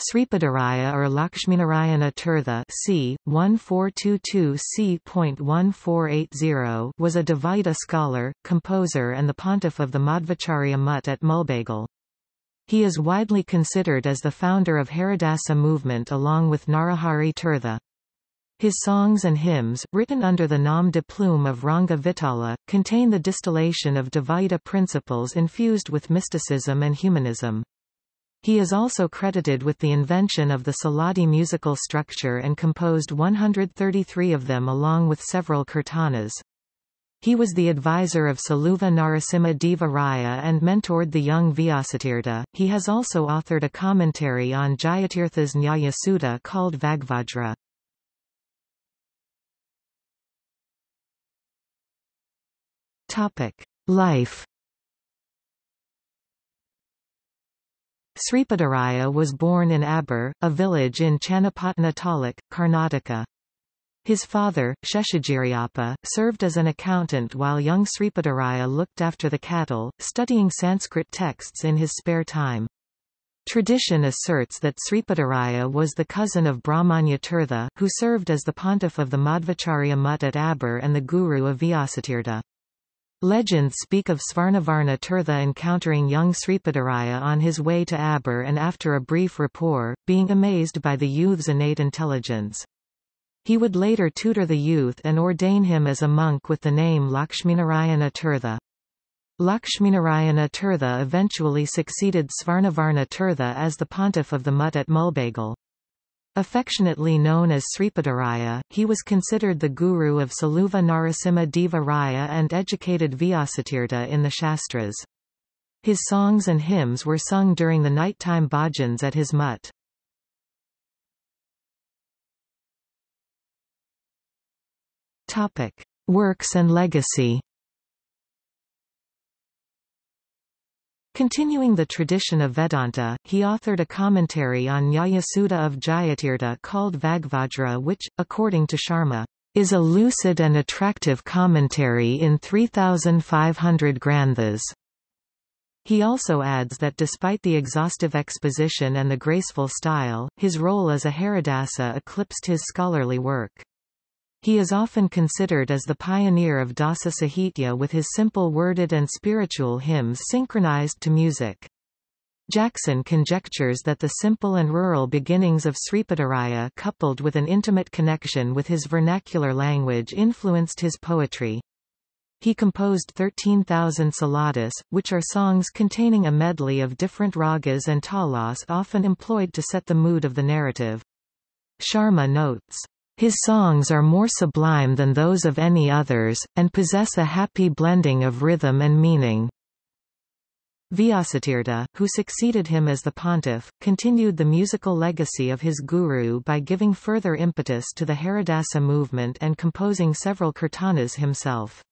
Sripadaraya or Lakshminarayana Tirtha c. 1422 c.1480 was a Dvaita scholar, composer and the pontiff of the Madhvacharya Mutt at Mulbagal. He is widely considered as the founder of Haridasa movement along with Narahari Tirtha. His songs and hymns, written under the nom de plume of Ranga Vitala, contain the distillation of Dvaita principles infused with mysticism and humanism. He is also credited with the invention of the Suladi musical structure and composed 133 of them along with several kirtanas. He was the advisor of Saluva Narasimha Deva Raya and mentored the young Vyasatirtha. He has also authored a commentary on Jayatirtha's Nyaya Sudha called Vagvajra. Topic: Life Sripadaraya was born in Abbur, a village in Channapatna Taluk, Karnataka. His father, Sheshagiriyappa, served as an accountant while young Sripadaraya looked after the cattle, studying Sanskrit texts in his spare time. Tradition asserts that Sripadaraya was the cousin of Brahmanya Tirtha, who served as the pontiff of the Madhvacharya Mutt at Abbur and the guru of Vyasatirtha. Legends speak of Svarnavarna Tirtha encountering young Sripadaraya on his way to Abbur and after a brief rapport, being amazed by the youth's innate intelligence. He would later tutor the youth and ordain him as a monk with the name Lakshminarayana Tirtha. Lakshminarayana Tirtha eventually succeeded Svarnavarna Tirtha as the pontiff of the Mutt at Mulbagal. Affectionately known as Sripadaraya, he was considered the guru of Saluva Narasimha Deva Raya and educated Vyasatirtha in the Shastras. His songs and hymns were sung during the nighttime bhajans at his mutt. Topic: Works and legacy. Continuing the tradition of Vedanta, he authored a commentary on Nyaya Sudha of Jayatirtha called Vagvajra which, according to Sharma, is a lucid and attractive commentary in 3,500 granthas. He also adds that despite the exhaustive exposition and the graceful style, his role as a Haridasa eclipsed his scholarly work. He is often considered as the pioneer of Dasa Sahitya with his simple worded and spiritual hymns synchronized to music. Jackson conjectures that the simple and rural beginnings of Sripadaraya coupled with an intimate connection with his vernacular language influenced his poetry. He composed 13,000 suladis, which are songs containing a medley of different ragas and talas often employed to set the mood of the narrative. Sharma notes, his songs are more sublime than those of any others, and possess a happy blending of rhythm and meaning. Vyasatirtha, who succeeded him as the pontiff, continued the musical legacy of his guru by giving further impetus to the Haridasa movement and composing several kirtanas himself.